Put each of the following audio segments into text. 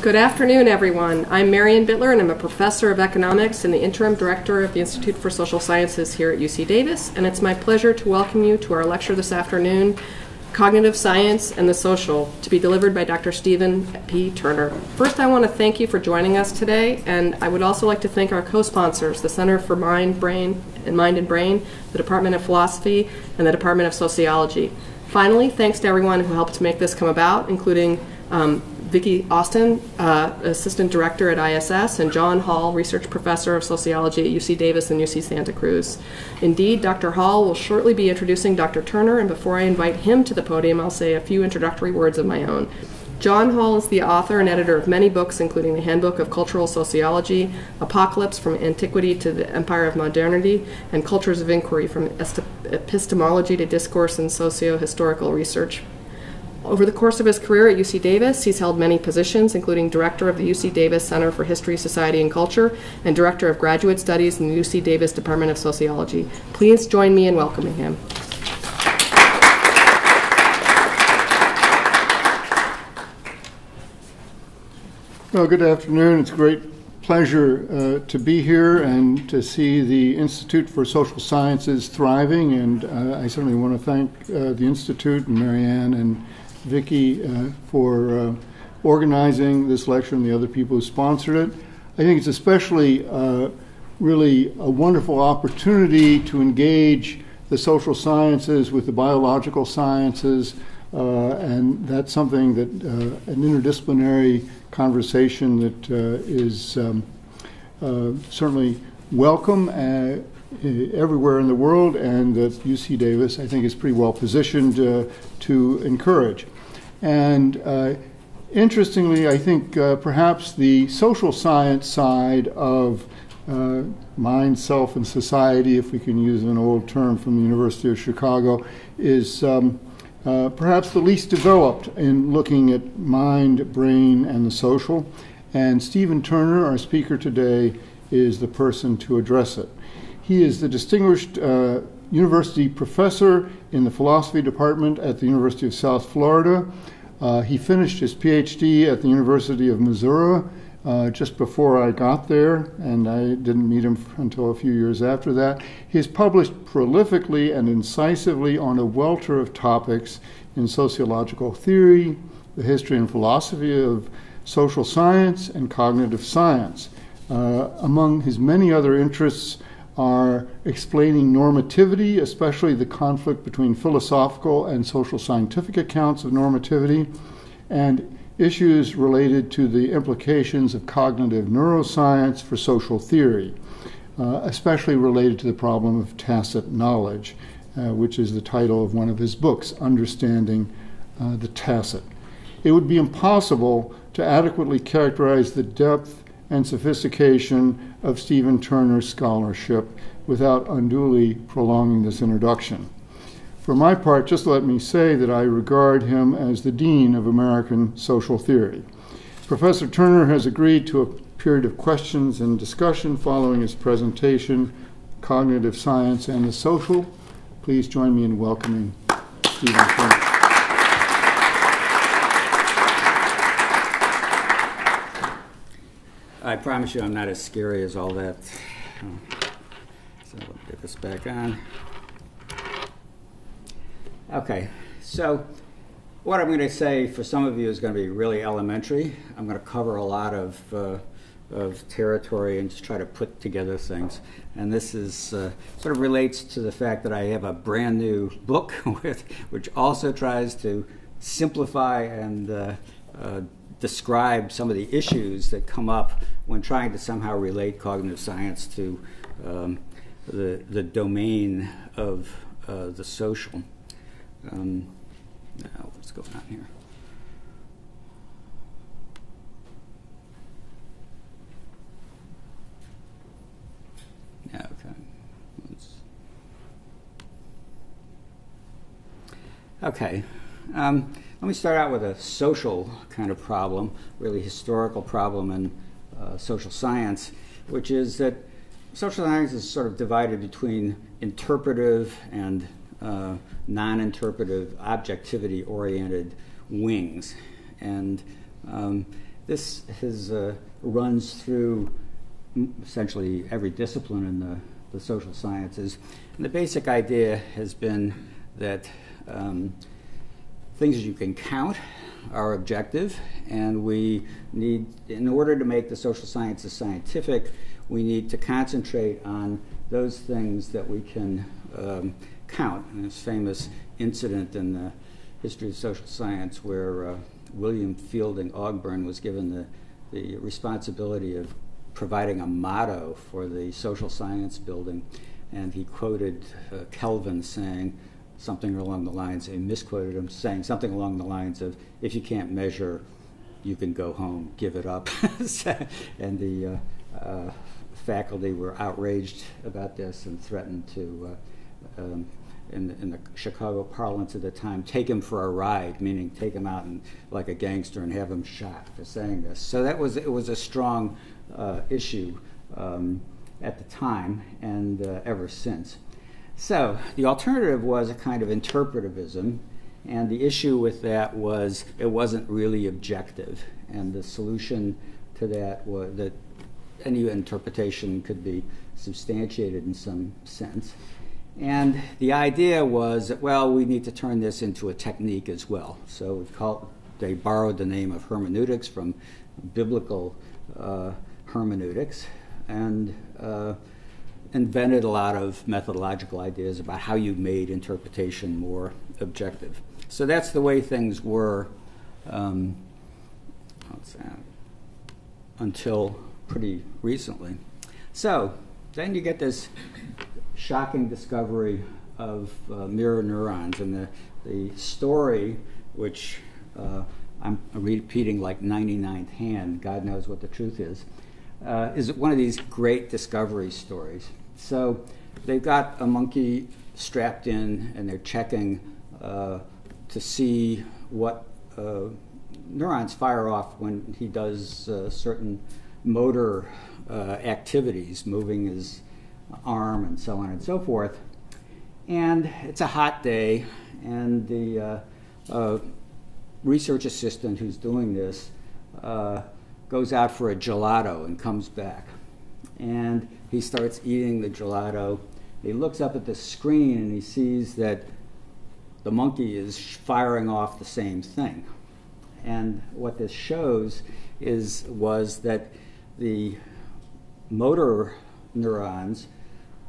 Good afternoon, everyone. I'm Marianne Bitler, and I'm a professor of economics and the interim director of the Institute for Social Sciences here at UC Davis. And it's my pleasure to welcome you to our lecture this afternoon, Cognitive Science and the Social, to be delivered by Dr. Stephen P. Turner. First, I want to thank you for joining us today, and I would also like to thank our co-sponsors, the Center for Mind, Brain, and Mind and Brain, the Department of Philosophy, and the Department of Sociology. Finally, thanks to everyone who helped make this come about, including um, Vicki Austin, uh, Assistant Director at ISS, and John Hall, Research Professor of Sociology at UC Davis and UC Santa Cruz. Indeed, Dr. Hall will shortly be introducing Dr. Turner, and before I invite him to the podium, I'll say a few introductory words of my own. John Hall is the author and editor of many books, including The Handbook of Cultural Sociology, Apocalypse from Antiquity to the Empire of Modernity, and Cultures of Inquiry from Epistemology to Discourse and Socio Historical Research. Over the course of his career at UC Davis, he's held many positions, including director of the UC Davis Center for History, Society, and Culture and director of graduate studies in the UC Davis Department of Sociology. Please join me in welcoming him. Well, good afternoon. It's a great pleasure uh, to be here and to see the Institute for Social Sciences thriving. And uh, I certainly want to thank uh, the Institute and Marianne and Vicki uh, for uh, organizing this lecture and the other people who sponsored it. I think it's especially uh, really a wonderful opportunity to engage the social sciences with the biological sciences, uh, and that's something that uh, an interdisciplinary conversation that is um, certainly welcome everywhere in the world, and that UC Davis, I think, is pretty well positioned uh, to encourage. And uh, interestingly, I think uh, perhaps the social science side of uh, mind, self, and society, if we can use an old term from the University of Chicago, is um, uh, perhaps the least developed in looking at mind, brain, and the social. And Stephen Turner, our speaker today, is the person to address it. He is the distinguished uh, university professor in the philosophy department at the University of South Florida. Uh, he finished his PhD at the University of Missouri uh, just before I got there, and I didn't meet him until a few years after that. He has published prolifically and incisively on a welter of topics in sociological theory, the history and philosophy of social science, and cognitive science. Uh, among his many other interests, are explaining normativity, especially the conflict between philosophical and social scientific accounts of normativity, and issues related to the implications of cognitive neuroscience for social theory, uh, especially related to the problem of tacit knowledge, uh, which is the title of one of his books, Understanding uh, the Tacit. It would be impossible to adequately characterize the depth and sophistication of Stephen Turner's scholarship without unduly prolonging this introduction. For my part, just let me say that I regard him as the dean of American social theory. Professor Turner has agreed to a period of questions and discussion following his presentation, Cognitive Science and the Social. Please join me in welcoming Stephen Turner. I promise you I'm not as scary as all that. So let me get this back on. Okay, so what I'm going to say for some of you is going to be really elementary. I'm going to cover a lot of, uh, of territory and just try to put together things. And this is uh, sort of relates to the fact that I have a brand new book with, which also tries to simplify and uh, uh describe some of the issues that come up when trying to somehow relate cognitive science to um, the, the domain of uh, the social. Um, now, what's going on here? Okay. Okay. Um, let me start out with a social kind of problem, really historical problem in uh, social science, which is that social science is sort of divided between interpretive and uh, non interpretive, objectivity oriented wings. And Um, this has, uh, runs through essentially every discipline in the, the social sciences. And the basic idea has been that um, things you can count are objective, and we need, in order to make the social sciences scientific, we need to concentrate on those things that we can um, count. And this famous incident in the history of social science where uh, William Fielding Ogburn was given the, the responsibility of providing a motto for the social science building, and he quoted uh, Kelvin saying something along the lines, he misquoted him, saying something along the lines of, if you can't measure, you can go home, give it up. and the uh, uh, faculty were outraged about this and threatened to uh, um, in, in the Chicago parlance at the time, take him for a ride, meaning take him out and like a gangster and have him shot for saying this. So that was it was a strong uh, issue um, at the time and uh, ever since. So the alternative was a kind of interpretivism, and the issue with that was it wasn't really objective, and the solution to that was that any interpretation could be substantiated in some sense. And the idea was that, well, we need to turn this into a technique as well. So called, they borrowed the name of hermeneutics from biblical uh, hermeneutics and uh, invented a lot of methodological ideas about how you made interpretation more objective. So that's the way things were um, until pretty recently. So then you get this shocking discovery of uh, mirror neurons. And the, the story, which uh, I'm repeating like 99th hand, God knows what the truth is, uh, is one of these great discovery stories. So they've got a monkey strapped in and they're checking uh, to see what uh, neurons fire off when he does uh, certain motor activities, moving his arm and so on and so forth. And it's a hot day, and the uh, uh, research assistant who's doing this uh, goes out for a gelato and comes back. And he starts eating the gelato. He looks up at the screen and he sees that the monkey is firing off the same thing. And what this shows is was that the motor neurons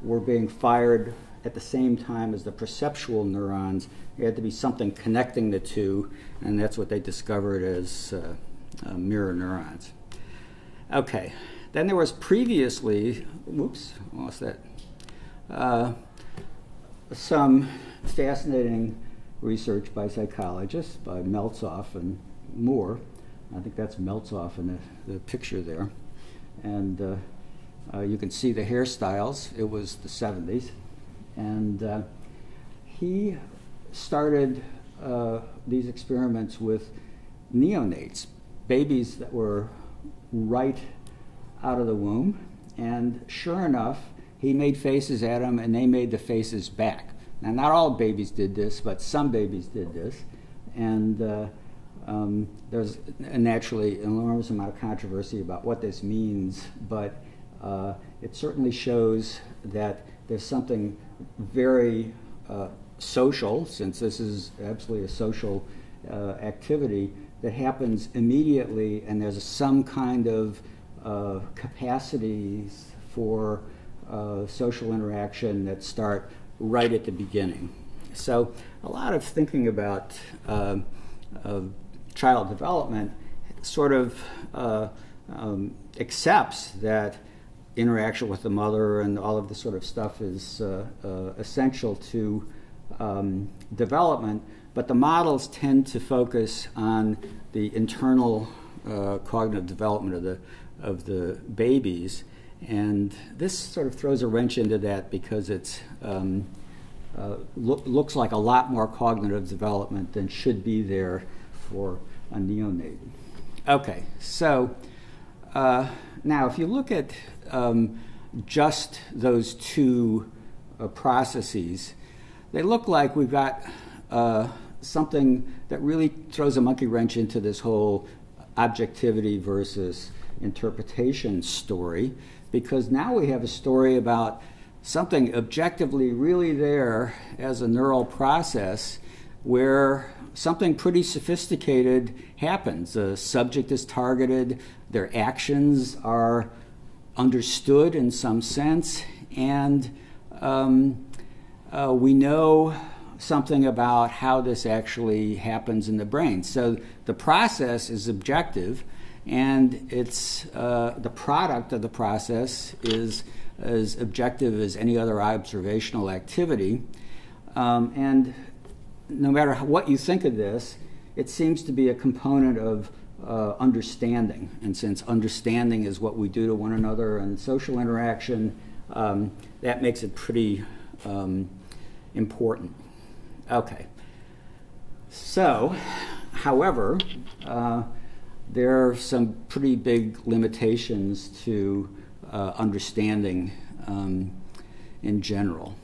were being fired at the same time as the perceptual neurons. There had to be something connecting the two, and that's what they discovered as uh, uh, mirror neurons. Okay, then there was previously, whoops, lost that, uh, some fascinating research by psychologists, by Meltzoff and Moore. I think that's Meltzoff in the, the picture there. And uh, uh, you can see the hairstyles. It was the 70s. And uh, he started uh, these experiments with neonates, babies that were right out of the womb. And sure enough, he made faces at them and they made the faces back. Now, not all babies did this, but some babies did this. And uh, um, there's naturally an enormous amount of controversy about what this means, but uh, it certainly shows that there's something very uh, social, since this is absolutely a social uh, activity, that happens immediately, and there's some kind of capacities for uh, social interaction that start right at the beginning. So, a lot of thinking about um, child development sort of um, accepts that interaction with the mother and all of this sort of stuff is uh, uh, essential to um, development, but the models tend to focus on the internal uh, cognitive development of the, of the babies. And this sort of throws a wrench into that because it um, uh, lo- looks like a lot more cognitive development than should be there for a neonate. Okay, so uh, now if you look at um, just those two uh, processes, they look like we've got uh, something that really throws a monkey wrench into this whole objectivity versus interpretation story because now we have a story about something objectively really there as a neural process where something pretty sophisticated happens. The subject is targeted, their actions are understood in some sense, and um, uh, we know something about how this actually happens in the brain. So the process is objective, and it's uh, the product of the process is as objective as any other observational activity. Um, and no matter what you think of this, it seems to be a component of uh, understanding. And since understanding is what we do to one another and social interaction, um, that makes it pretty um, important. Okay. So, however, uh, there are some pretty big limitations to uh, understanding um, in general.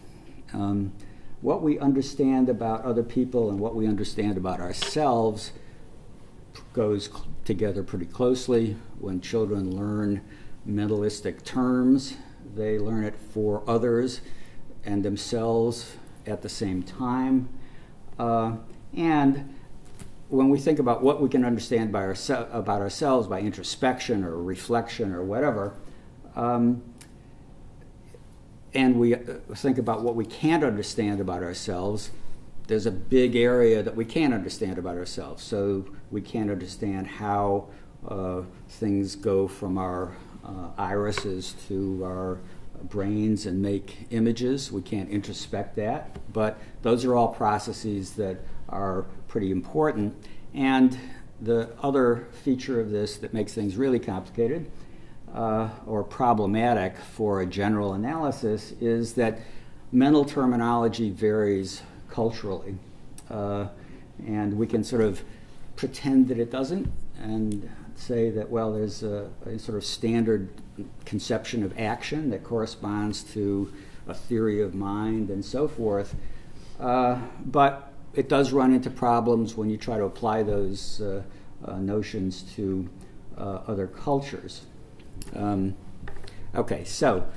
Um, what we understand about other people and what we understand about ourselves goes together pretty closely. When children learn mentalistic terms, they learn it for others and themselves at the same time. Uh, and when we think about what we can understand by ourse- about ourselves by introspection or reflection or whatever, um, and we uh, think about what we can't understand about ourselves, there's a big area that we can't understand about ourselves. So we can't understand how uh, things go from our uh, irises to our brains and make images. We can't introspect that, but those are all processes that are pretty important. And the other feature of this that makes things really complicated uh, or problematic for a general analysis is that mental terminology varies culturally. Uh, and we can sort of pretend that it doesn't and say that, well, there's a, a, sort of standard conception of action that corresponds to a theory of mind and so forth. Uh, but it does run into problems when you try to apply those uh, uh, notions to uh, other cultures. Um, okay, so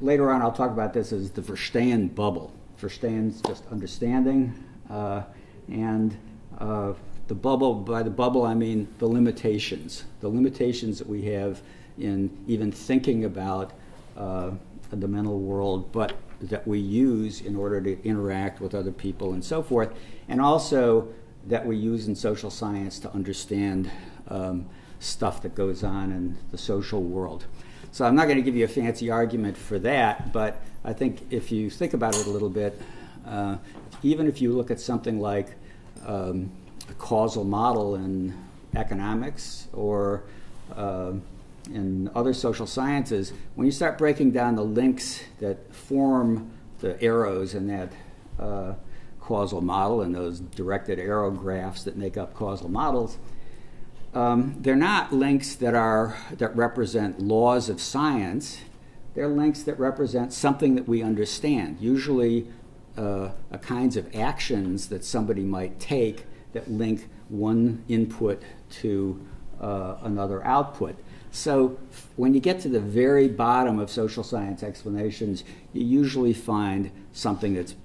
later on I'll talk about this as the Verstehen bubble. Verstehen's just understanding, uh, and uh, the bubble, by the bubble I mean the limitations, the limitations that we have in even thinking about the mental world, but that we use in order to interact with other people and so forth, and also that we use in social science to understand um, stuff that goes on in the social world. So I'm not going to give you a fancy argument for that, but I think if you think about it a little bit, uh, even if you look at something like um, a causal model in economics or uh, in other social sciences, when you start breaking down the links that form the arrows in that uh, causal model and those directed arrow graphs that make up causal models, um, they're not links that are that represent laws of science. They're links that represent something that we understand. Usually, uh, kinds of actions that somebody might take that link one input to uh, another output. So, when you get to the very bottom of social science explanations, you usually find something that's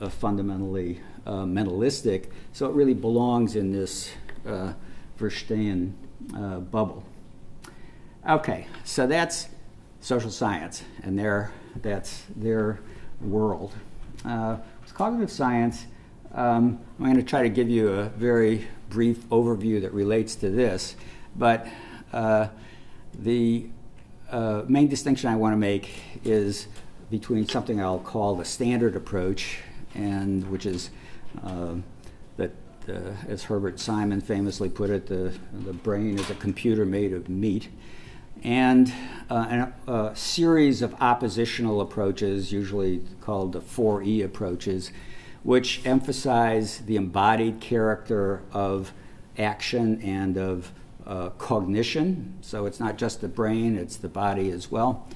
uh, fundamentally uh, mentalistic. So, it really belongs in this uh, Verstehen uh, bubble. Okay, so that's social science, and their, that's their world. Uh, with cognitive science, um, I'm going to try to give you a very brief overview that relates to this, but uh, the uh, main distinction I want to make is between something I'll call the standard approach, and which is uh, that uh, as Herbert Simon famously put it, the, the brain is a computer made of meat. And uh, a, a, series of oppositional approaches, usually called the 4E approaches, which emphasize the embodied character of action and of uh, cognition. So it's not just the brain, it's the body as well.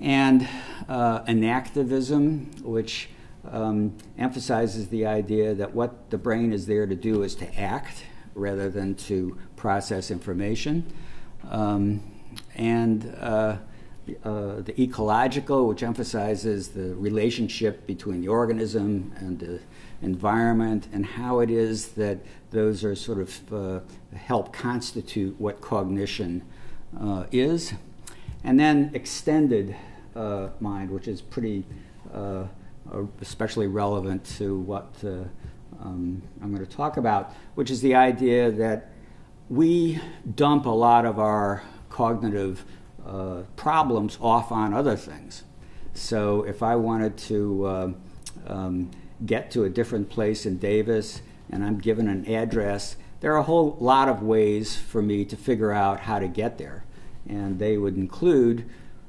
And uh, enactivism, which um, emphasizes the idea that what the brain is there to do is to act, rather than to process information. Um, and uh, the ecological, which emphasizes the relationship between the organism and the environment and how it is that those are sort of uh, help constitute what cognition uh, is. And then extended uh, mind, which is pretty uh, especially relevant to what um, I'm going to talk about, which is the idea that we dump a lot of our cognitive uh, problems off on other things. So if I wanted to uh, um, get to a different place in Davis and I'm given an address, there are a whole lot of ways for me to figure out how to get there. And they would include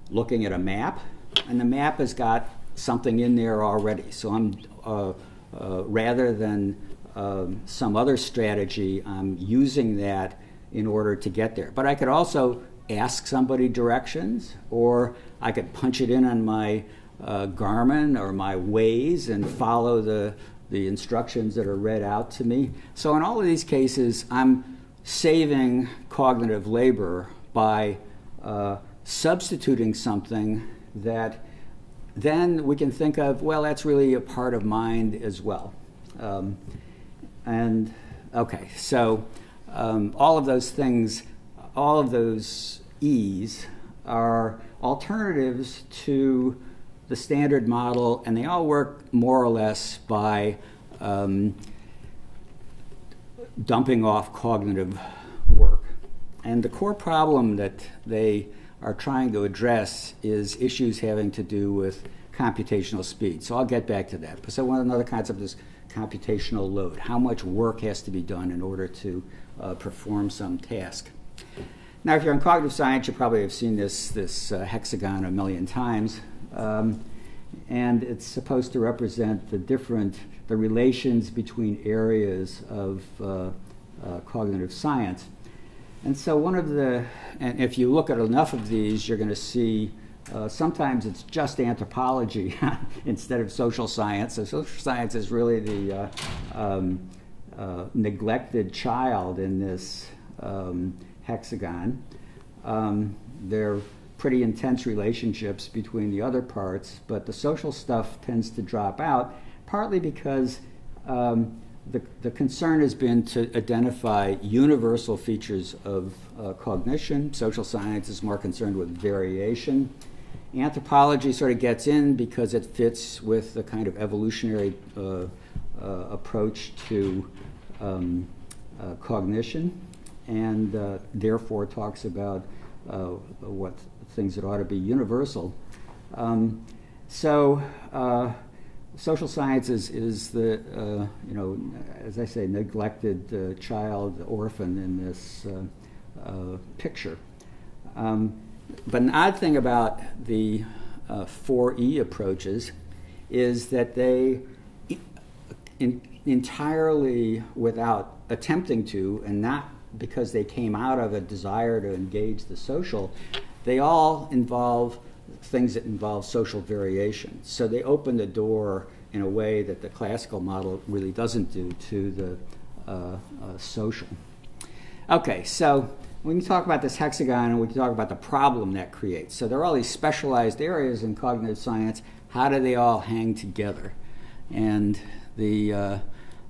looking at a map, and the map has got something in there already. So I'm uh, uh, rather than um, some other strategy, I'm using that in order to get there. But I could also ask somebody directions, or I could punch it in on my uh, Garmin or my Waze and follow the, the instructions that are read out to me. So, in all of these cases, I'm saving cognitive labor by uh, substituting something that then we can think of, well, that's really a part of mind as well. Um, and okay, so um, all of those things, all of those E's are alternatives to the standard model, and they all work more or less by um, dumping off cognitive work. And the core problem that they are trying to address is issues having to do with computational speed. So I'll get back to that. But so one another concept is computational load. How much work has to be done in order to uh, perform some task? Now, if you're in cognitive science, you probably have seen this, this uh, hexagon a million times. Um, and it's supposed to represent the different, the relations between areas of uh, uh cognitive science. And so one of the, and if you look at enough of these, you're going to see uh, sometimes it's just anthropology instead of social science. So social science is really the uh, um, uh, neglected child in this um, hexagon. Um, there are pretty intense relationships between the other parts, but the social stuff tends to drop out, partly because um, the, the concern has been to identify universal features of uh, cognition. Social science is more concerned with variation. Anthropology sort of gets in because it fits with the kind of evolutionary uh, uh, approach to um, uh, cognition and uh, therefore talks about uh, what things that ought to be universal. Um, so social sciences is the, uh, you know, as I say, neglected uh, child, orphan in this uh, uh picture. Um, but an odd thing about the 4E uh, approaches is that they, in, entirely without attempting to, and not because they came out of a desire to engage the social, they all involve things that involve social variation. So they open the door in a way that the classical model really doesn't do to the uh, uh, social. Okay, so we can talk about this hexagon and we can talk about the problem that creates. So there are all these specialized areas in cognitive science. How do they all hang together? And the uh,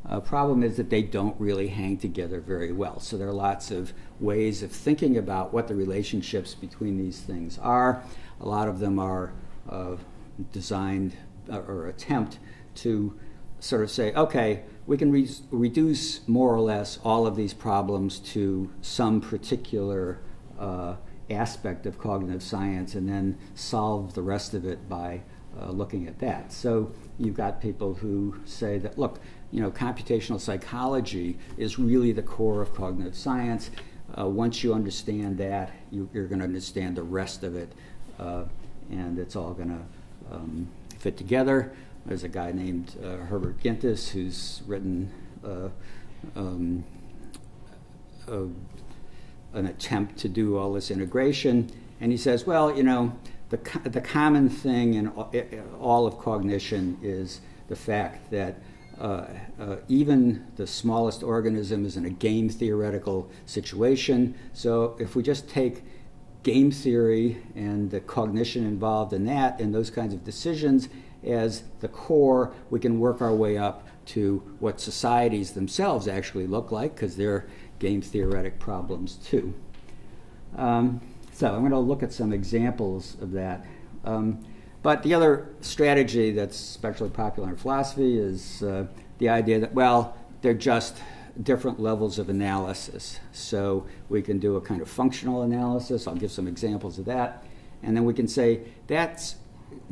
uh, problem is that they don't really hang together very well. So there are lots of ways of thinking about what the relationships between these things are. A lot of them are uh, designed uh, or attempt to sort of say, okay, we can re- reduce more or less all of these problems to some particular uh, aspect of cognitive science and then solve the rest of it by uh, looking at that. So you've got people who say that, look, you know, computational psychology is really the core of cognitive science. Uh, once you understand that, you, are going to understand the rest of it, uh, and it's all going to um, fit together. There's a guy named uh, Herbert Gintis who's written uh, um, a, an attempt to do all this integration, and he says, well, you know, the, the common thing in all of cognition is the fact that uh, uh, even the smallest organism is in a game theoretical situation. So if we just take game theory and the cognition involved in that and those kinds of decisions as the core, we can work our way up to what societies themselves actually look like because they're game theoretic problems too. Um, so I'm going to look at some examples of that. Um, but the other strategy that's especially popular in philosophy is uh, the idea that, well, they're just different levels of analysis. So we can do a kind of functional analysis. I'll give some examples of that. And then we can say that's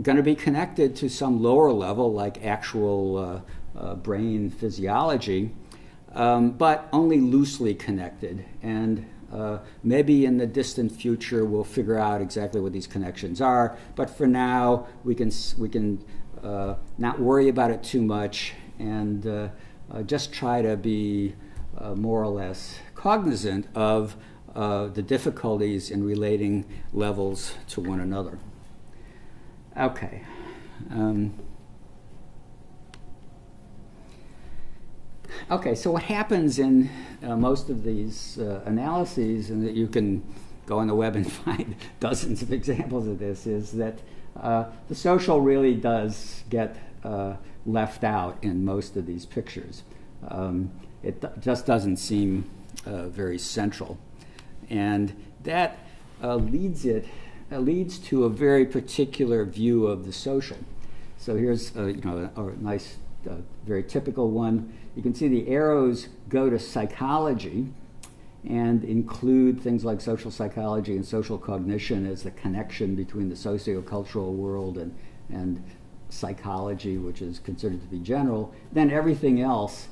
going to be connected to some lower level, like actual uh, uh, brain physiology, um, but only loosely connected. And uh, maybe in the distant future we'll figure out exactly what these connections are. But for now, we can we can uh, not worry about it too much and uh, uh, just try to be more or less cognizant of the difficulties in relating levels to one another. Okay. Um, okay, so what happens in uh, most of these uh, analyses, and that you can go on the web and find dozens of examples of this, is that uh, the social really does get uh, left out in most of these pictures. Um, it just doesn't seem uh, very central. And that uh, leads it leads to a very particular view of the social. So here's you know, a, a nice, very typical one. You can see the arrows go to psychology and include things like social psychology and social cognition as the connection between the sociocultural world and, and psychology, which is considered to be general. Then everything else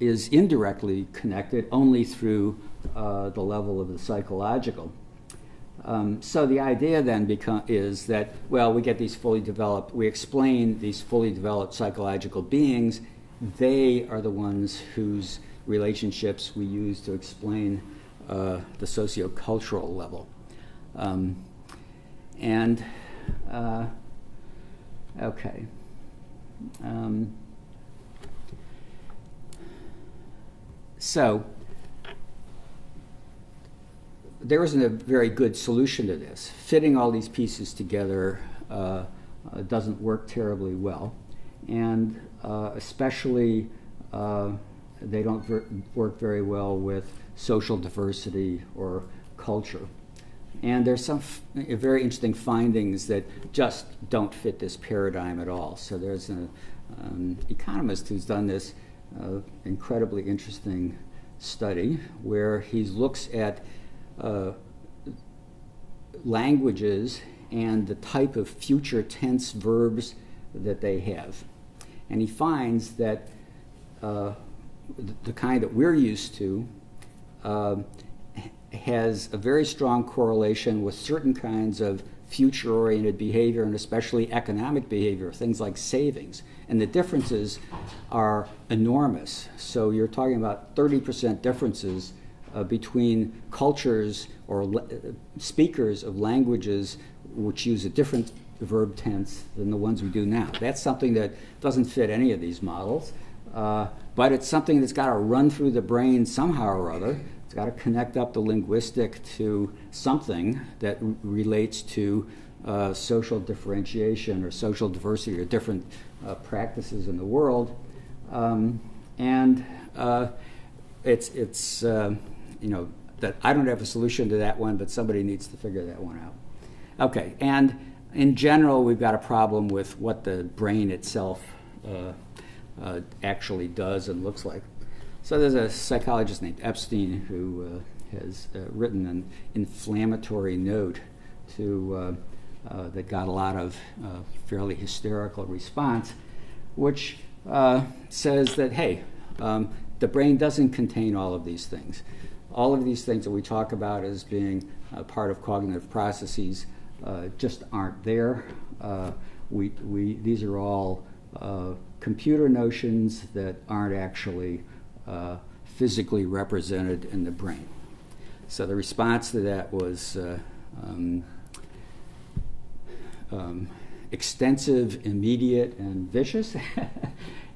is indirectly connected only through uh, the level of the psychological. Um, so the idea then become, is that, well, we get these fully developed, we explain these fully developed psychological beings. They are the ones whose relationships we use to explain uh, the sociocultural level. Um, and, uh, okay. Um, so, there isn't a very good solution to this. Fitting all these pieces together uh, uh, doesn't work terribly well, and uh, especially uh, they don't ver- work very well with social diversity or culture. And there's some very interesting findings that just don't fit this paradigm at all. So there's an um, economist who's done this uh, incredibly interesting study where he looks at uh, languages and the type of future tense verbs that they have. And he finds that uh, the kind that we're used to uh, has a very strong correlation with certain kinds of future oriented behavior and especially economic behavior, things like savings. And the differences are enormous. So you're talking about 30% differences uh, between cultures or le- speakers of languages which use a different verb tense than the ones we do now. That's something that doesn't fit any of these models, uh, but it's something that's got to run through the brain somehow or other. It's got to connect up the linguistic to something that relates to uh, social differentiation or social diversity or different uh, practices in the world. Um, and uh, it's, it's uh, you know, that I don't have a solution to that one, but somebody needs to figure that one out. Okay, and in general, we've got a problem with what the brain itself uh, uh, actually does and looks like. So there's a psychologist named Epstein who uh, has uh, written an inflammatory note to uh, uh, that got a lot of fairly hysterical response, which says that hey, um, the brain doesn't contain all of these things all of these things that we talk about as being part of cognitive processes uh, just aren't there. Uh, we, we, these are all uh, computer notions that aren't actually uh, physically represented in the brain. So the response to that was uh, um, um, extensive, immediate, and vicious.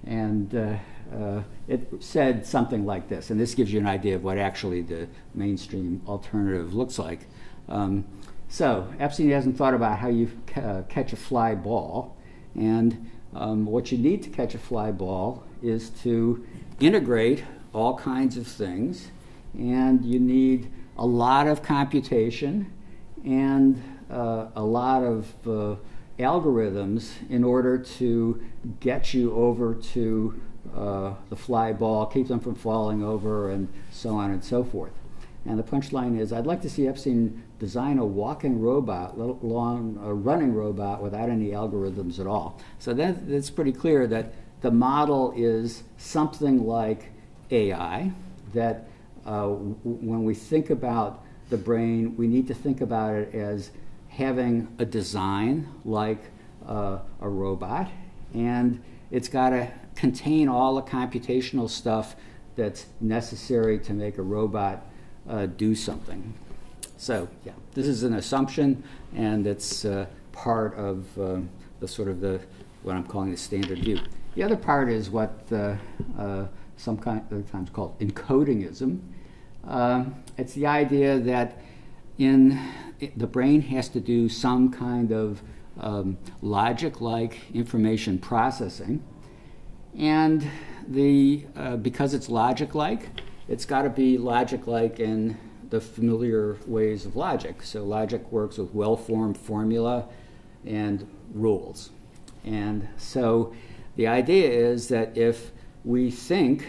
And uh, it said something like this, and this gives you an idea of what actually the mainstream alternative looks like. Um, so, Epstein hasn't thought about how you ca- catch a fly ball, and um, what you need to catch a fly ball is to integrate all kinds of things, and you need a lot of computation and uh, a lot of uh, algorithms in order to get you over to uh, the fly ball, keep them from falling over, and so on and so forth. And the punchline is I'd like to see Epstein design a walking robot, long, a running robot without any algorithms at all. So that, that's pretty clear that the model is something like AI, that uh, when we think about the brain, we need to think about it as having a design like uh, a robot, and it's got to contain all the computational stuff that's necessary to make a robot uh, do something. So, yeah, this is an assumption, and it's uh, part of uh, the sort of the what I'm calling the standard view. The other part is what uh, uh, some kind, sometimes called encodingism. Um, it's the idea that in it, the brain has to do some kind of um, logic-like information processing, and the uh, because it's logic-like, it's got to be logic-like in the familiar ways of logic. So logic works with well-formed formula and rules, and so the idea is that if we think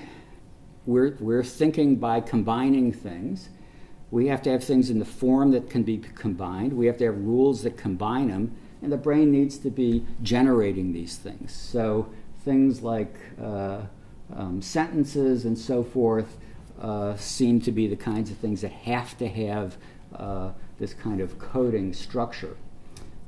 we're, we're thinking by combining things. We have to have things in the form that can be combined. We have to have rules that combine them. And the brain needs to be generating these things. So things like uh, um, sentences and so forth uh, seem to be the kinds of things that have to have uh, this kind of coding structure.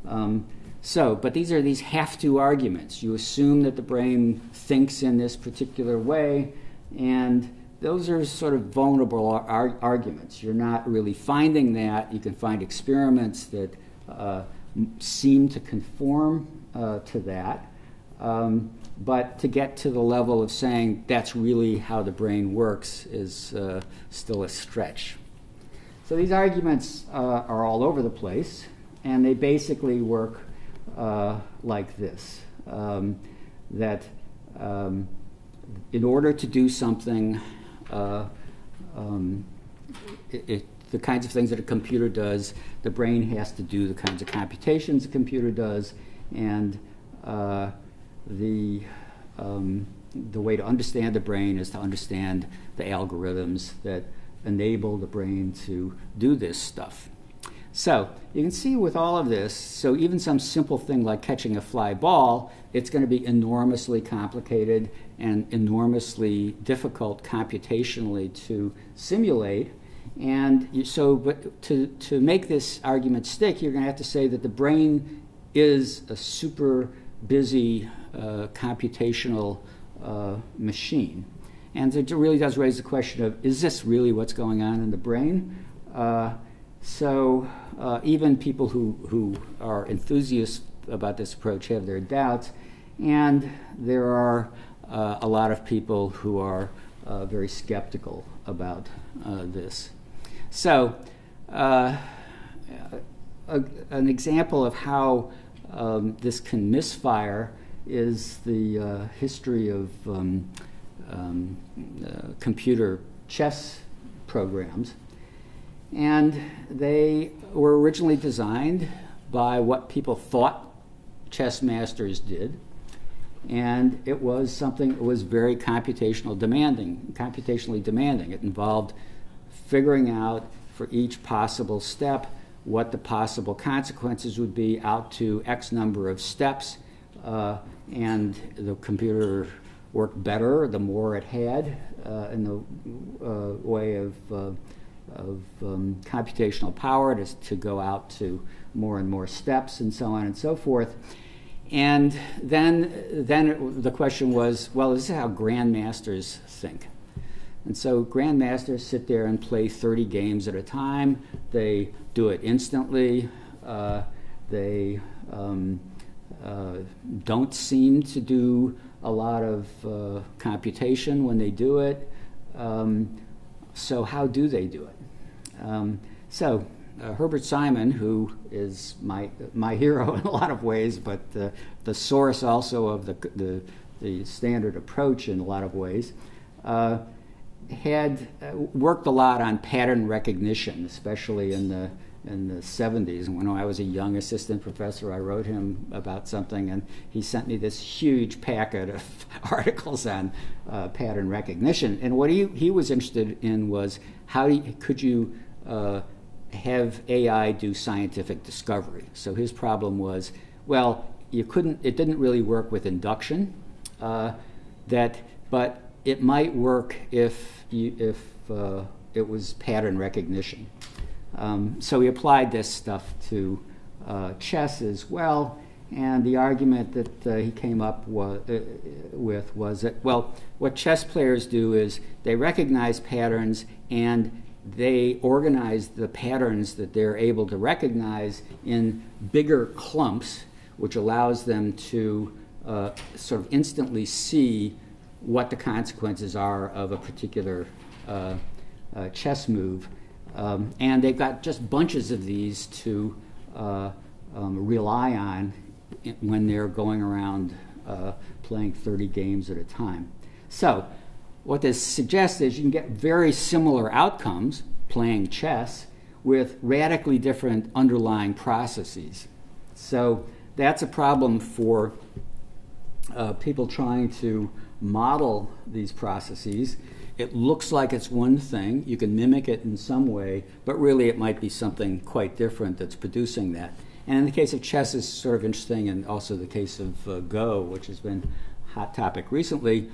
Um, so, but these are these have to arguments. You assume that the brain thinks in this particular way, and those are sort of vulnerable ar- arguments. You're not really finding that. You can find experiments that uh, seem to conform uh, to that. Um, but to get to the level of saying that's really how the brain works is uh, still a stretch. So these arguments uh, are all over the place, and they basically work uh, like this um, that um, in order to do something, uh, um, it, it, the kinds of things that a computer does, the brain has to do the kinds of computations a computer does, and uh, the um, the way to understand the brain is to understand the algorithms that enable the brain to do this stuff. So you can see with all of this, so even some simple thing like catching a fly ball, it's going to be enormously complicated and enormously difficult computationally to simulate. And you, so, but to, to make this argument stick, you're going to have to say that the brain is a super busy computational uh, machine. And it really does raise the question of is this really what's going on in the brain? Uh, so uh, even people who, who are enthusiasts about this approach have their doubts, and there are uh, a lot of people who are uh, very skeptical about uh, this. So, uh, a, an example of how um, this can misfire is the uh, history of um, um, computer chess programs. And they were originally designed by what people thought chess masters did. And it was something that was very computational demanding, computationally demanding. It involved figuring out for each possible step what the possible consequences would be out to X number of steps. Uh, and the computer worked better the more it had uh, in the uh, way of uh, of um, computational power to, to go out to more and more steps and so on and so forth. And then, then it, the question was, well, this is how grandmasters think. And so grandmasters sit there and play 30 games at a time. They do it instantly. Uh, they um, uh, don't seem to do a lot of uh, computation when they do it. Um, so, how do they do it? Um, so, uh, Herbert Simon, who is my my hero in a lot of ways, but uh, the source also of the, the, the standard approach in a lot of ways, uh, had uh, worked a lot on pattern recognition, especially in the in the 70s. When I was a young assistant professor, I wrote him about something, and he sent me this huge packet of articles on uh, pattern recognition. And what he, he was interested in was how you, could you uh, have AI do scientific discovery. So his problem was, well, you couldn't. It didn't really work with induction. Uh, that, but it might work if you, if uh, it was pattern recognition. Um, so he applied this stuff to uh, chess as well. And the argument that uh, he came up wa- uh, with was that, well, what chess players do is they recognize patterns and they organize the patterns that they're able to recognize in bigger clumps, which allows them to uh, sort of instantly see what the consequences are of a particular uh, uh, chess move. Um, and they've got just bunches of these to uh, um, rely on when they're going around uh, playing 30 games at a time. So, what this suggests is you can get very similar outcomes playing chess with radically different underlying processes. So, that's a problem for uh, people trying to model these processes it looks like it's one thing. You can mimic it in some way, but really it might be something quite different that's producing that. And in the case of chess, is sort of interesting, and also the case of uh, Go, which has been a hot topic recently.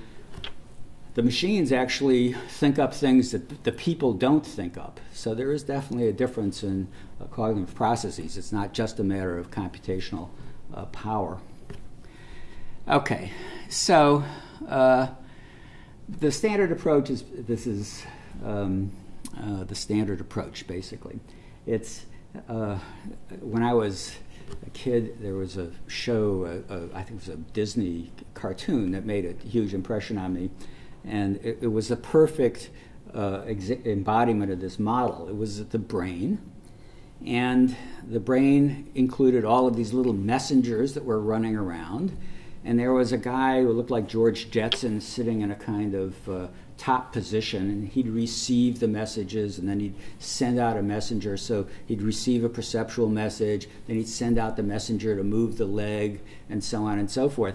The machines actually think up things that the people don't think up. So there is definitely a difference in uh, cognitive processes. It's not just a matter of computational uh, power. Okay, so uh, the standard approach is this is um, uh, the standard approach basically. It's uh, when I was a kid, there was a show, uh, uh, I think it was a Disney cartoon that made a huge impression on me, and it, it was a perfect uh, embodiment of this model. It was the brain, and the brain included all of these little messengers that were running around and there was a guy who looked like George Jetson sitting in a kind of uh, top position, and he'd receive the messages, and then he'd send out a messenger. So he'd receive a perceptual message, then he'd send out the messenger to move the leg, and so on and so forth.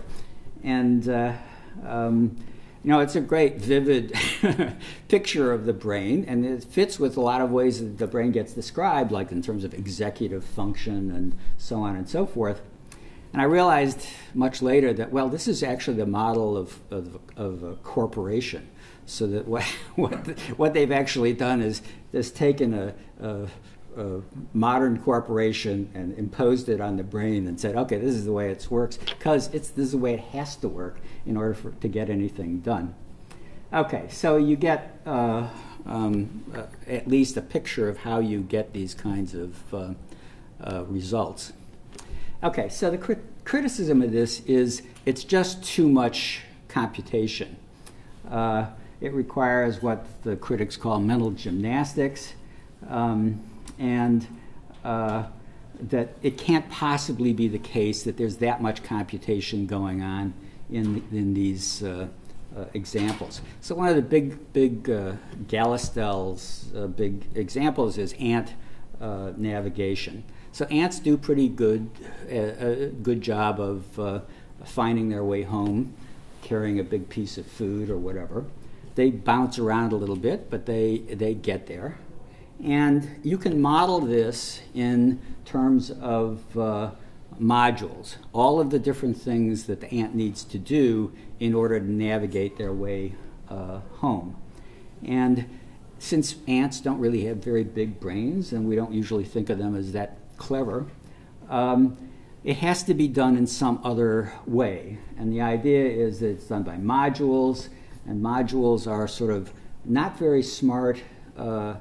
And uh, um, you know, it's a great, vivid picture of the brain, and it fits with a lot of ways that the brain gets described, like in terms of executive function and so on and so forth. And I realized much later that, well, this is actually the model of, of, of a corporation. So that what, what, what they've actually done is, is taken a, a, a, modern corporation and imposed it on the brain and said, okay, this is the way it works, because it's this is the way it has to work in order for, to get anything done. Okay, so you get uh, um, uh, at least a picture of how you get these kinds of uh, uh results. Okay, so the crit- criticism of this is it's just too much computation. Uh, it requires what the critics call mental gymnastics, um, and uh, that it can't possibly be the case that there's that much computation going on in, in these uh, uh examples. So one of the big, big uh, uh, big examples is ant navigation. So ants do pretty good, a uh, good job of uh, finding their way home, carrying a big piece of food or whatever. They bounce around a little bit, but they, they get there. And you can model this in terms of uh, modules, all of the different things that the ant needs to do in order to navigate their way uh, home. And since ants don't really have very big brains, and we don't usually think of them as that clever. Um, it has to be done in some other way. And the idea is that it's done by modules, and modules are sort of not very smart uh,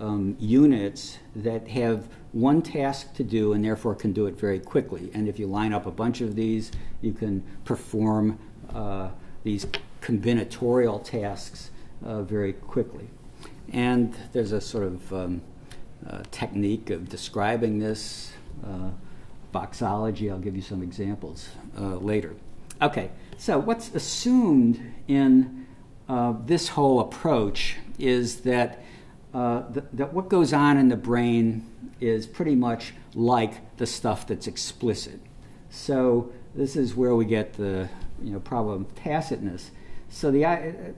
um, units that have one task to do and therefore can do it very quickly. And if you line up a bunch of these, you can perform uh, these combinatorial tasks uh, very quickly. And there's a sort of um, uh, technique of describing this uh, boxology. I'll give you some examples uh, later. Okay, so what's assumed in uh, this whole approach is that, th- that what goes on in the brain is pretty much like the stuff that's explicit. So this is where we get the you know, problem of tacitness. So the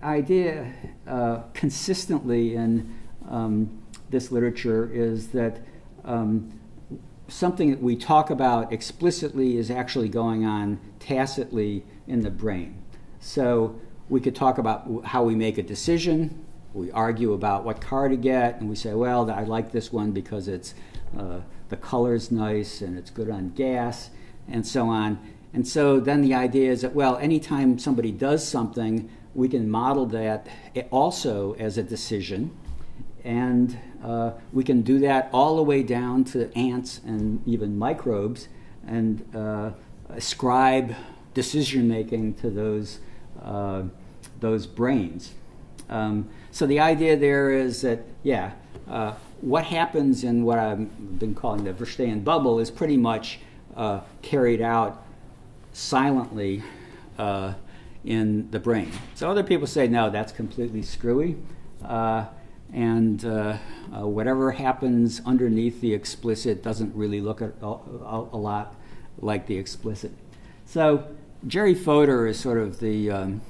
idea uh, consistently in um, this literature is that um, something that we talk about explicitly is actually going on tacitly in the brain. So we could talk about how we make a decision. We argue about what car to get, and we say, well, I like this one because it's uh, the color's nice and it's good on gas, and so on. And so then the idea is that, well, anytime somebody does something, we can model that also as a decision. And uh, we can do that all the way down to ants and even microbes and uh, ascribe decision making to those, uh, those brains. Um, so the idea there is that, yeah, uh, what happens in what I've been calling the Verstehen bubble is pretty much uh, carried out silently uh, in the brain. So other people say, no, that's completely screwy. Uh, and uh, uh, whatever happens underneath the explicit doesn't really look a, a, a, lot like the explicit. So Jerry Fodor is sort of the um,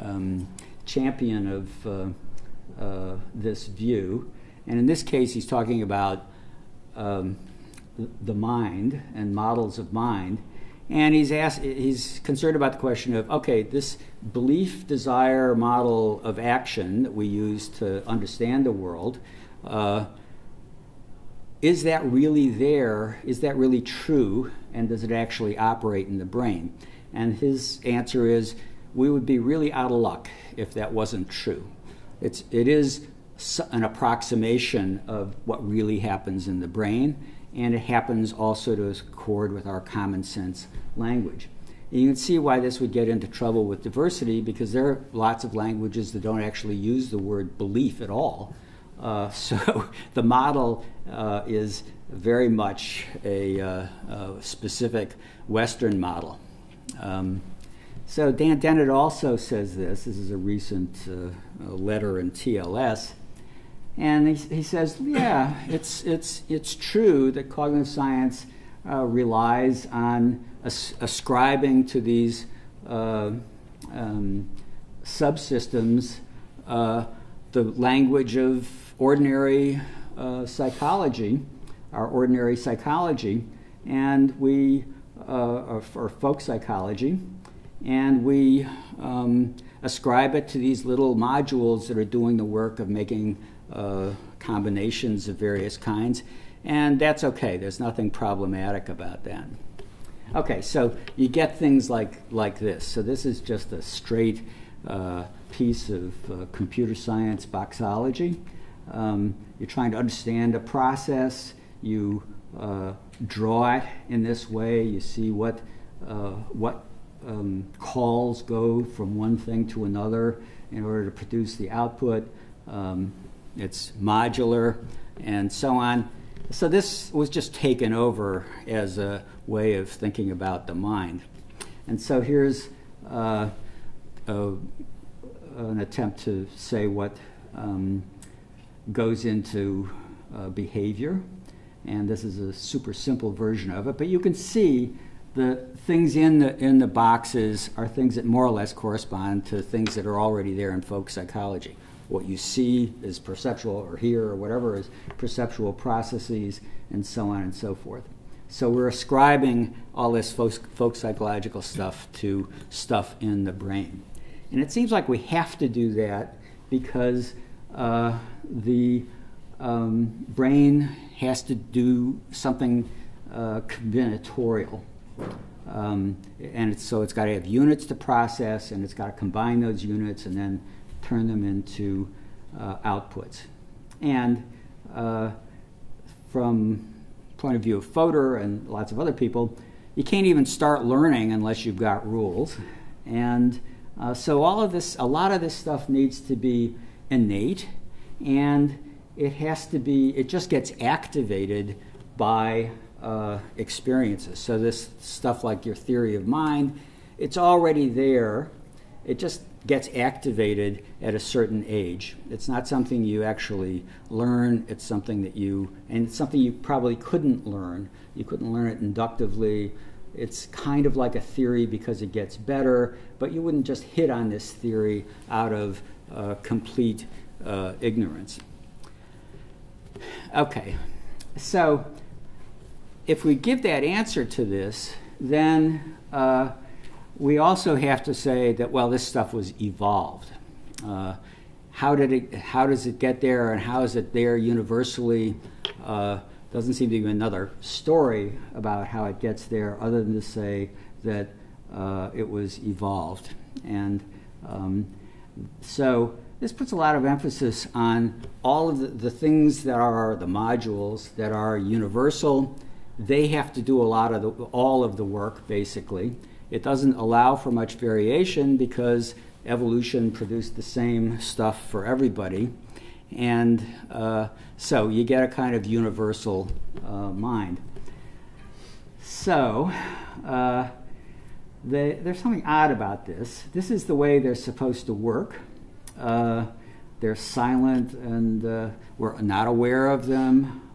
um, champion of uh, uh, this view. And in this case, he's talking about um, the mind and models of mind. And he's, asked, he's concerned about the question of okay, this belief desire model of action that we use to understand the world, uh, is that really there? Is that really true? And does it actually operate in the brain? And his answer is we would be really out of luck if that wasn't true. It's, it is an approximation of what really happens in the brain, and it happens also to accord with our common sense language. You can see why this would get into trouble with diversity because there are lots of languages that don't actually use the word belief at all. Uh, so the model uh, is very much a, uh, specific Western model. Um, so Dan Dennett also says this. This is a recent uh, letter in TLS. And he, he says, yeah, it's, it's, it's true that cognitive science uh, relies on as- ascribing to these uh, um, subsystems uh, the language of ordinary uh, psychology, our ordinary psychology, and we, uh, or, folk psychology, and we um, ascribe it to these little modules that are doing the work of making uh, combinations of various kinds. And that's okay, there's nothing problematic about that. Okay, so you get things like, like this. So this is just a straight uh, piece of uh, computer science boxology. Um, you're trying to understand a process. You uh, draw it in this way. You see what, uh, what um, calls go from one thing to another in order to produce the output. Um, it's modular and so on. So this was just taken over as a way of thinking about the mind. And so here's uh, a, an attempt to say what um, goes into uh, behavior. And this is a super simple version of it. But you can see the things in the, in the boxes are things that more or less correspond to things that are already there in folk psychology what you see is perceptual or hear or whatever is perceptual processes and so on and so forth. So we're ascribing all this folk, folk psychological stuff to stuff in the brain. And it seems like we have to do that because uh, the um, brain has to do something uh, combinatorial. Um, and it's, so it's got to have units to process and it's got to combine those units and then turn them into uh, outputs. And uh, from point of view of Fodor and lots of other people, you can't even start learning unless you've got rules. And Uh, so all of this, a lot of this stuff needs to be innate, and it has to be. It just gets activated by uh, experiences. So this stuff like your theory of mind, it's already there. It just gets activated at a certain age. It's not something you actually learn. It's something that you, and it's something you probably couldn't learn. You couldn't learn it inductively. It's kind of like a theory because it gets better, but you wouldn't just hit on this theory out of uh, complete uh, ignorance. Okay, so if we give that answer to this, then uh, we also have to say that well, this stuff was evolved. Uh, how did it? How does it get there, and how is it there universally? Uh, doesn't seem to be another story about how it gets there, other than to say that uh, it was evolved. And um, so this puts a lot of emphasis on all of the, the things that are the modules that are universal. They have to do a lot of the, all of the work, basically. It doesn't allow for much variation because evolution produced the same stuff for everybody. And uh, so you get a kind of universal uh, mind. So uh, the, there's something odd about this. This is the way they're supposed to work. Uh, they're silent and uh, we're not aware of them.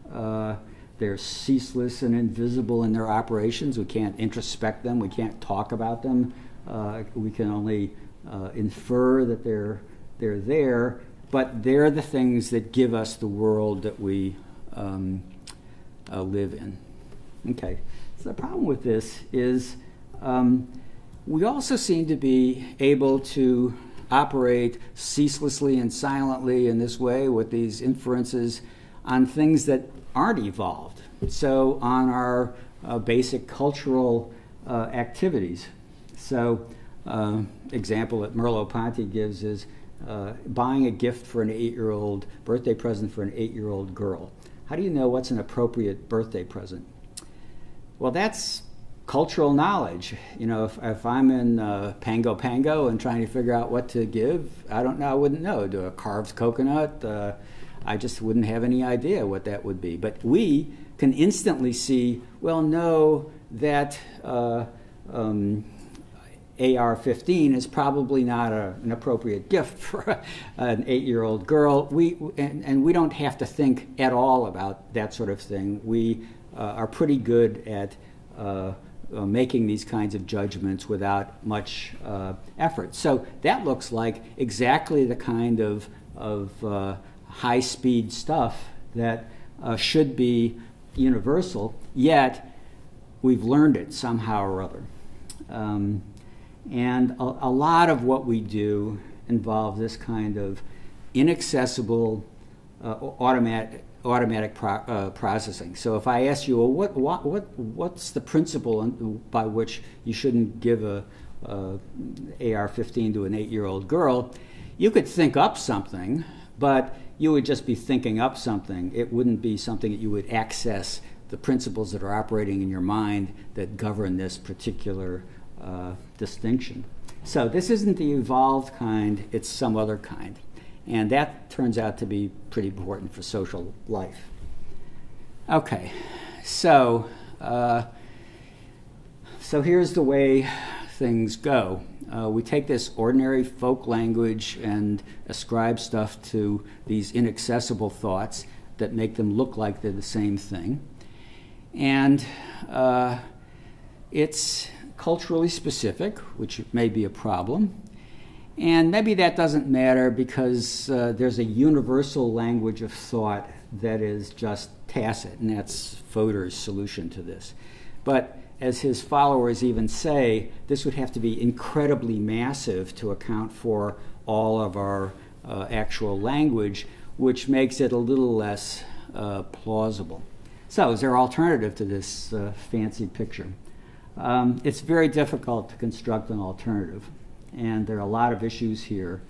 They're ceaseless and invisible in their operations. We can't introspect them. We can't talk about them. Uh, we can only uh, infer that they're they're there. But they're the things that give us the world that we um, uh, live in. Okay. So the problem with this is um, we also seem to be able to operate ceaselessly and silently in this way with these inferences on things that aren't evolved. So, on our uh, basic cultural uh, activities. So, uh, example that Merleau-Ponty gives is uh, buying a gift for an eight-year-old birthday present for an eight-year-old girl. How do you know what's an appropriate birthday present? Well, that's cultural knowledge. You know, if, if I'm in uh, Pago Pago and trying to figure out what to give, I don't know. I wouldn't know. Do a carved coconut? Uh, I just wouldn't have any idea what that would be. But we can instantly see, well, no, that uh, um, AR-15 is probably not a, an appropriate gift for an eight-year-old girl. We and, and, we don't have to think at all about that sort of thing. We uh, are pretty good at uh, uh, making these kinds of judgments without much uh, effort. So that looks like exactly the kind of of uh, high speed stuff that uh, should be universal, yet we've learned it somehow or other. Um, and a, a, lot of what we do involves this kind of inaccessible uh, automatic, automatic pro, uh, processing. So if I ask you, well, what, what, what, what's the principle by which you shouldn't give a, a AR-15 to an eight-year-old girl, you could think up something, but you would just be thinking up something. It wouldn't be something that you would access the principles that are operating in your mind that govern this particular uh, distinction. So this isn't the evolved kind, it's some other kind. And that turns out to be pretty important for social life. Okay, so, uh, so here's the way things go. Uh, we take this ordinary folk language and ascribe stuff to these inaccessible thoughts that make them look like they're the same thing. And uh, it's culturally specific, which may be a problem. And maybe that doesn't matter because uh, there's a universal language of thought that is just tacit, and that's Fodor's solution to this. But as his followers even say, this would have to be incredibly massive to account for all of our uh, actual language, which makes it a little less uh, plausible. So, is there an alternative to this uh, fancy picture? Um, it's very difficult to construct an alternative, and there are a lot of issues here.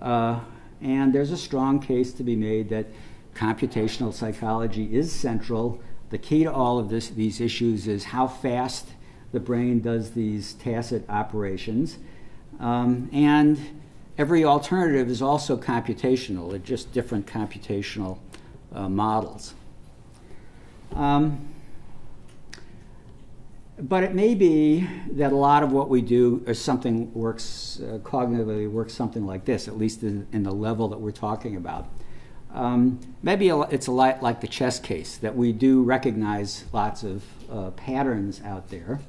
Uh, and there's a strong case to be made that computational psychology is central. The key to all of this, these issues is how fast the brain does these tacit operations. Um, and every alternative is also computational, they're just different computational uh, models. Um, but it may be that a lot of what we do is something works uh, cognitively works something like this, at least in, in the level that we're talking about. Um, maybe it's a lot like the chess case that we do recognize lots of uh, patterns out there,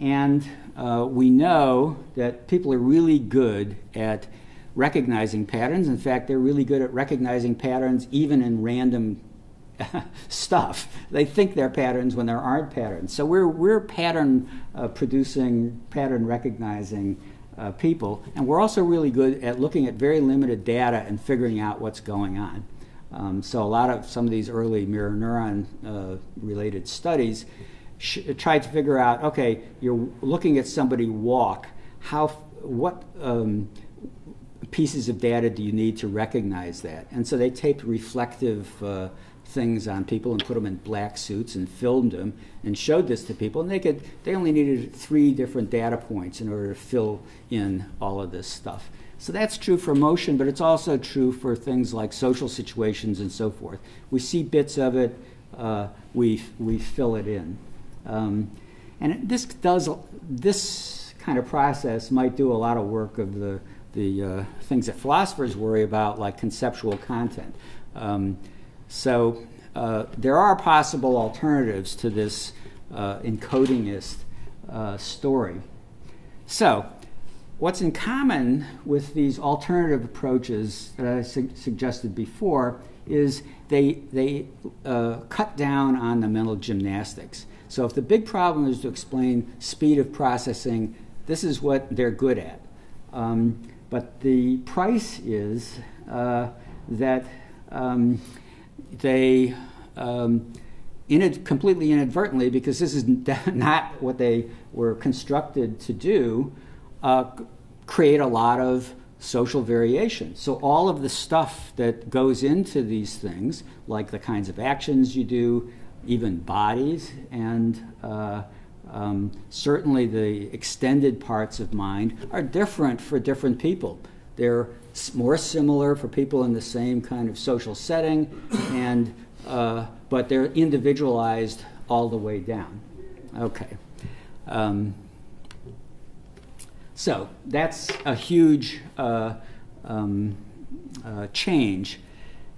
and uh, we know that people are really good at recognizing patterns. In fact, they're really good at recognizing patterns even in random stuff. They think they're patterns when there aren't patterns. So we're, we're pattern uh, producing, pattern recognizing uh, people, and we're also really good at looking at very limited data and figuring out what's going on. Um, so a lot of some of these early mirror neuron uh, related studies tried to figure out, okay, you're looking at somebody walk, how, what um, pieces of data do you need to recognize that? And so they taped reflective uh, things on people and put them in black suits and filmed them and showed this to people. And they could they only needed three different data points in order to fill in all of this stuff. So that's true for motion but it's also true for things like social situations and so forth. We see bits of it uh, we we fill it in. Um, and this does this kind of process might do a lot of work of the the uh, things that philosophers worry about like conceptual content. Um, so uh, there are possible alternatives to this uh, encodingist uh, story. So, what's in common with these alternative approaches that I su- suggested before is they, they uh, cut down on the mental gymnastics. So, if the big problem is to explain speed of processing, this is what they're good at. Um, but the price is uh, that um, they um, in completely inadvertently, because this is not what they were constructed to do, uh, create a lot of social variation. So, all of the stuff that goes into these things, like the kinds of actions you do, even bodies, and uh, um, certainly the extended parts of mind, are different for different people. They're more similar for people in the same kind of social setting, and uh, but they're individualized all the way down. Okay. Um, so that's a huge uh, um, uh, change,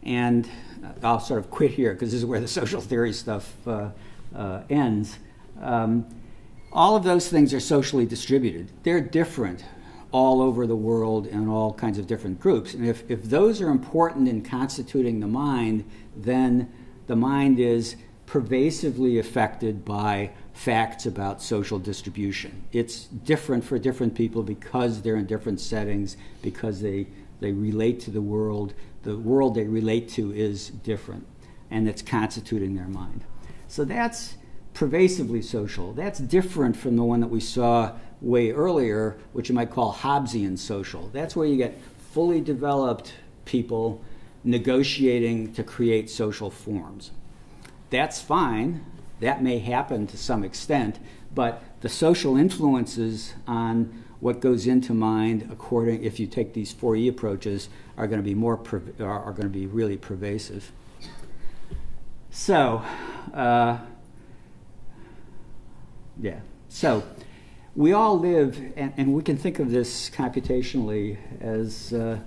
and I'll sort of quit here because this is where the social theory stuff uh, uh, ends. Um, all of those things are socially distributed. They're different all over the world in all kinds of different groups. And if, if those are important in constituting the mind, then the mind is pervasively affected by facts about social distribution. It's different for different people because they're in different settings, because they, they relate to the world. The world they relate to is different, and it's constituting their mind. So that's pervasively social. That's different from the one that we saw way earlier, which you might call Hobbesian social. That's where you get fully developed people negotiating to create social forms. That's fine. That may happen to some extent, but the social influences on what goes into mind, according if you take these 4E approaches, are going to be more are, going to be really pervasive. So, uh, yeah. So we all live, and, and, we can think of this computationally as uh,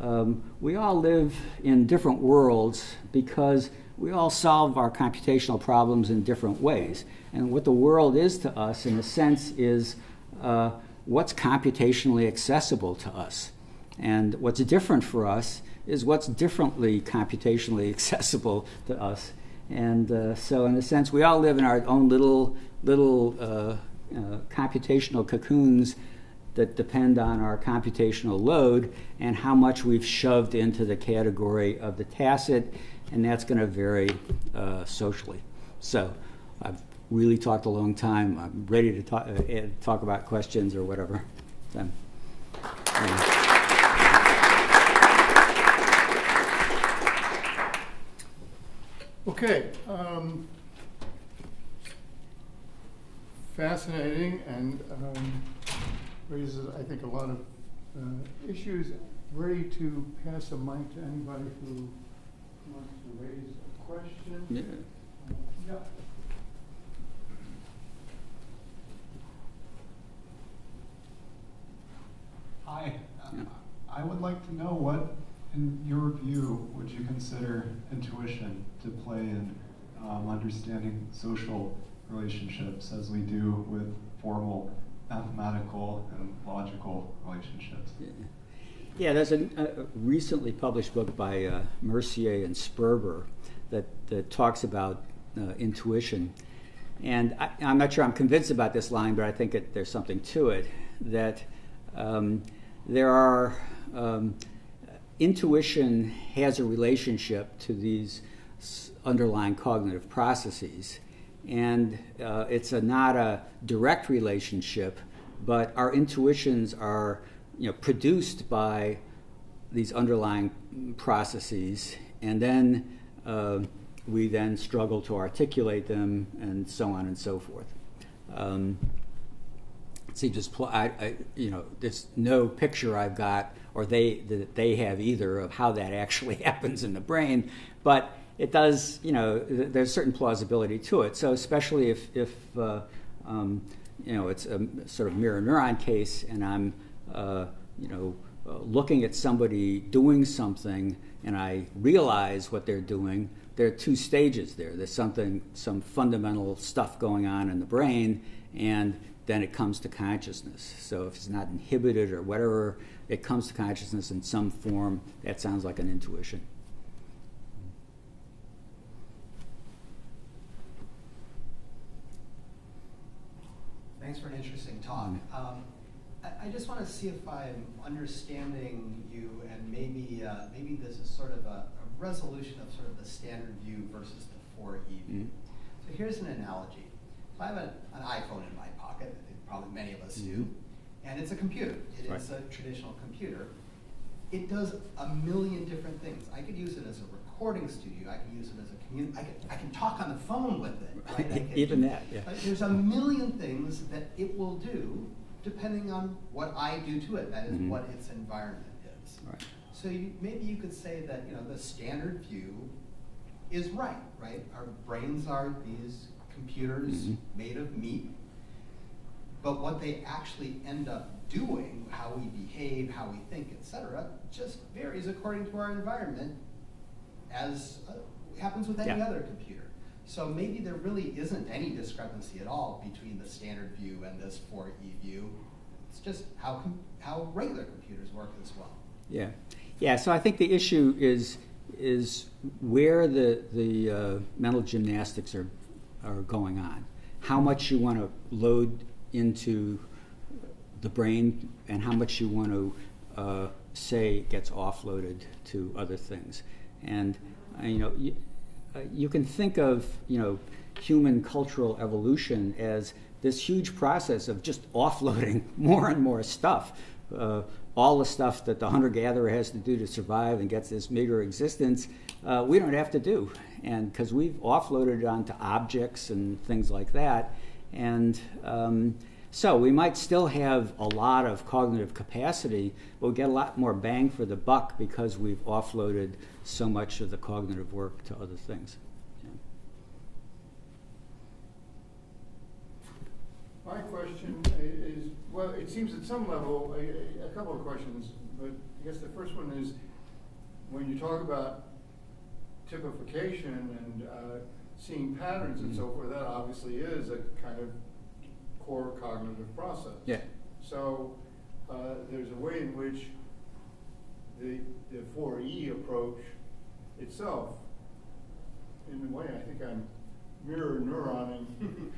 um, we all live in different worlds because we all solve our computational problems in different ways. And what the world is to us, in a sense, is uh, what's computationally accessible to us. And what's different for us is what's differently computationally accessible to us. And uh, so, in a sense, we all live in our own little, little uh, computational cocoons that depend on our computational load and how much we've shoved into the category of the tacit, and that's going to vary uh, socially. So I've really talked a long time. I'm ready to talk, uh, talk about questions or whatever. So, Okay. Um, fascinating and um, raises, I think, a lot of uh, issues. Ready to pass a mic to anybody who wants to raise a question? Yeah. Uh, yeah. Hi. Yeah. I would like to know what, in your view, would you consider intuition to play in um, understanding social relationships as we do with formal mathematical and logical relationships? Yeah, there's a, a recently published book by uh, Mercier and Sperber that, that talks about uh, intuition. And I, am not sure I'm convinced about this line, but I think it, there's something to it that um, there are um, intuition has a relationship to these underlying cognitive processes, and uh, it's a, not a direct relationship, but our intuitions are you know produced by these underlying processes, and then uh, we then struggle to articulate them, and so on and so forth. Um, as pl- I, I, you know, there's no picture I've got, or they that they have either of how that actually happens in the brain, but it does, you know, th- there's certain plausibility to it. So especially if if uh, um, you know it's a sort of mirror neuron case, and I'm uh, you know uh, looking at somebody doing something, and I realize what they're doing. There are two stages there. There's something, some fundamental stuff going on in the brain, and then it comes to consciousness. So if it's not inhibited or whatever, it comes to consciousness in some form. That sounds like an intuition. Thanks for an interesting talk. Um, I, I, just want to see if I'm understanding you, and maybe uh, maybe this is sort of a, a, resolution of sort of the standard view versus the 4E view. Mm-hmm. So here's an analogy. If I have a, an iPhone in my pocket, I think probably many of us do, mm-hmm. and it's a computer. It right. is a traditional computer. It does a million different things. I could use it as a recording studio. I can use it as a community. I can, I can talk on the phone with it. Right? Can, Even that, yeah. there's a million things that it will do depending on what I do to it. That is mm-hmm. what its environment is. Right. So you, maybe you could say that you know the standard view is right. Right. Our brains are these computers mm-hmm. made of meat. But what they actually end up doing, how we behave, how we think, etc., just varies according to our environment, as uh, happens with any yeah. other computer. So maybe there really isn't any discrepancy at all between the standard view and this 4E view. It's just how how regular computers work as well. Yeah, yeah. So I think the issue is is where the the uh, mental gymnastics are are going on. How much you want to load into the brain, and how much you want to uh, say gets offloaded to other things. And uh, you know, you, uh, you can think of you know human cultural evolution as this huge process of just offloading more and more stuff. Uh, all the stuff that the hunter gatherer has to do to survive and gets this meager existence, uh, we don't have to do. And because we've offloaded it onto objects and things like that. And um, so we might still have a lot of cognitive capacity, but we get a lot more bang for the buck because we've offloaded so much of the cognitive work to other things. My question is, well, it seems at some level, a, a, couple of questions, but I guess the first one is, when you talk about typification and uh, seeing patterns and so forth, that obviously is a kind of core cognitive process. Yeah. So uh, there's a way in which the, the 4E approach itself, in a way, I think I'm mirror neuroning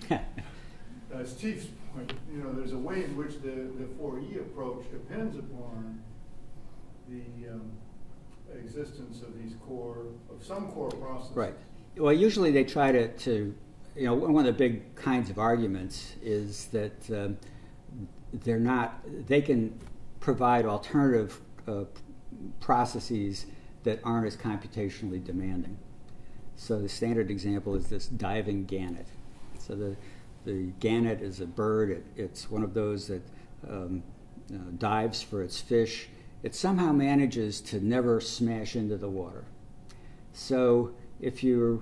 uh, Steve's point. You know, there's a way in which the, the 4E approach depends upon the um, existence of these core, of some core processes. Right. Well, usually they try to, to you know, one of the big kinds of arguments is that um, they're not, they can provide alternative uh, processes that aren't as computationally demanding. So the standard example is this diving gannet. So the, the gannet is a bird. It, it's one of those that um, uh, dives for its fish, it somehow manages to never smash into the water. So if you're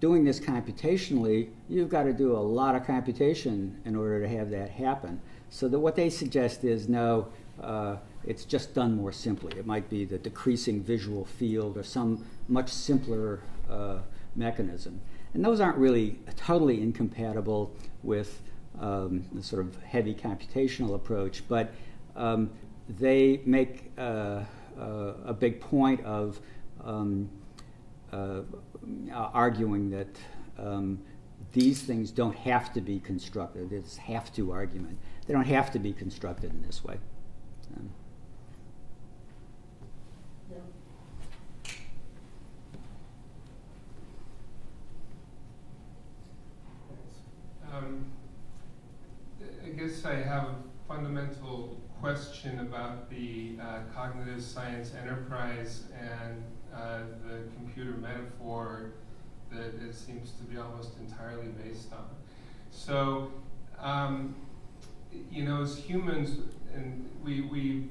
doing this computationally, you've got to do a lot of computation in order to have that happen. So that what they suggest is no, uh, it's just done more simply. It might be the decreasing visual field or some much simpler uh, mechanism. And those aren't really totally incompatible with um, the sort of heavy computational approach, but um, they make uh, uh, a big point of um, uh, arguing that um, these things don't have to be constructed. It's have to argument. They don't have to be constructed in this way. Um, I guess I have a fundamental question about the uh, cognitive science enterprise and uh, the computer metaphor that it seems to be almost entirely based on. So, um, you know, as humans, and we, we,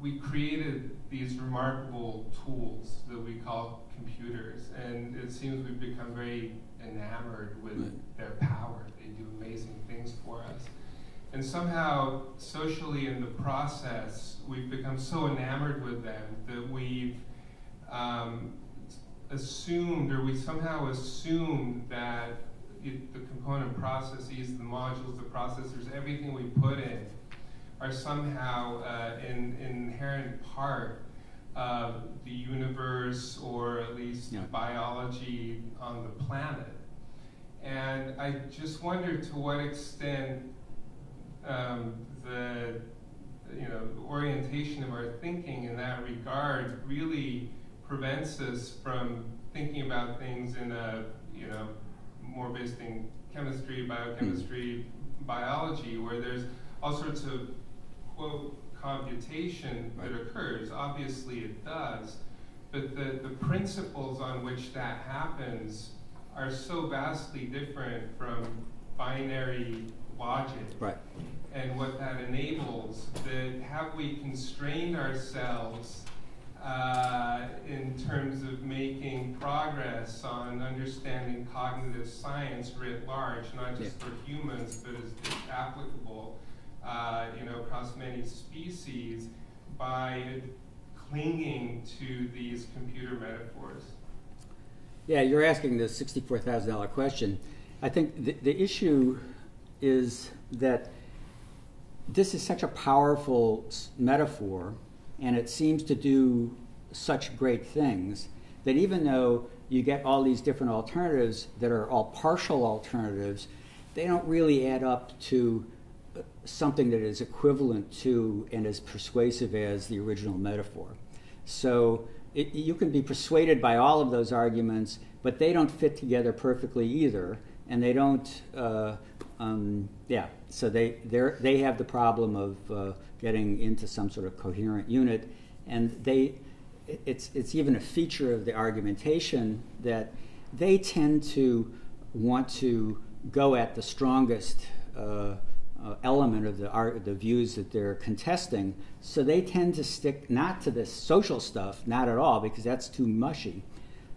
we created these remarkable tools that we call computers, and it seems we've become very enamored with right. their power. They do amazing things for us. And somehow, socially in the process, we've become so enamored with them that we've um, assumed, or we somehow assumed that it, the component processes, the modules, the processors, everything we put in are somehow uh, an inherent part of the universe or at least yeah. biology on the planet. And I just wonder to what extent um, the you know orientation of our thinking in that regard really prevents us from thinking about things in a you know more based in chemistry, biochemistry, mm. biology, where there's all sorts of quote computation that occurs. Obviously, it does, but the the principles on which that happens are so vastly different from binary logic. Right. And what that enables, that have we constrained ourselves uh, in terms of making progress on understanding cognitive science writ large, not just yeah. for humans, but as applicable, uh, you know, across many species, by clinging to these computer metaphors. Yeah, you're asking the $64,000 question. I think the, the issue is that this is such a powerful metaphor and it seems to do such great things that even though you get all these different alternatives that are all partial alternatives, they don't really add up to something that is equivalent to and as persuasive as the original metaphor. So it, you can be persuaded by all of those arguments, but they don't fit together perfectly either, and they don't. Uh, um, yeah, so they they have the problem of uh, getting into some sort of coherent unit, and they it's it's even a feature of the argumentation that they tend to want to go at the strongest. Uh, uh, element of the art, the views that they're contesting. So they tend to stick not to this social stuff, not at all, because that's too mushy.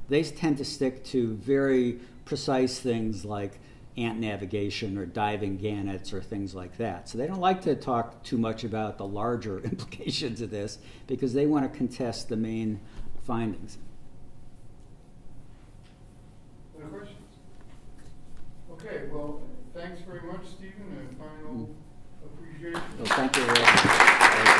They tend to stick to very precise things like ant navigation or diving gannets or things like that. So they don't like to talk too much about the larger implications of this because they want to contest the main findings. Any questions? Okay, well, Thanks very much, Stephen, and final appreciation. Well, thank you.